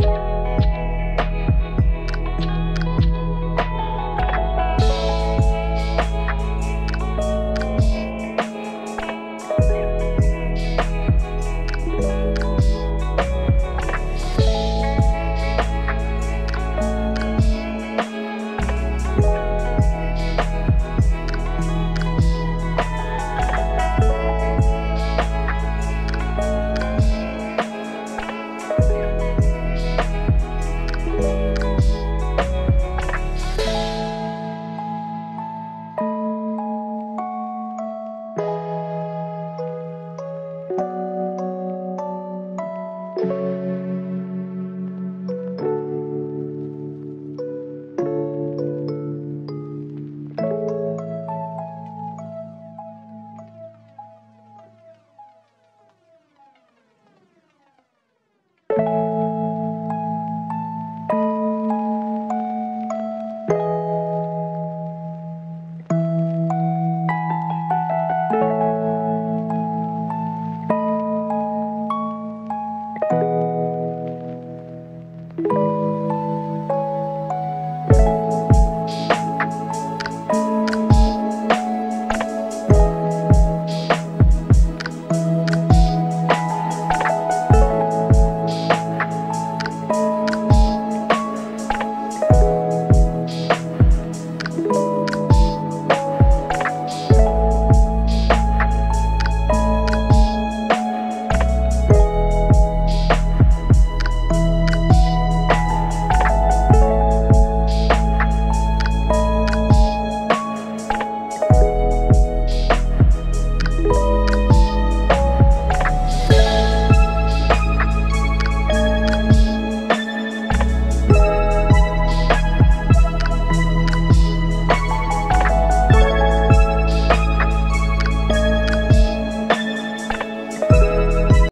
Bye.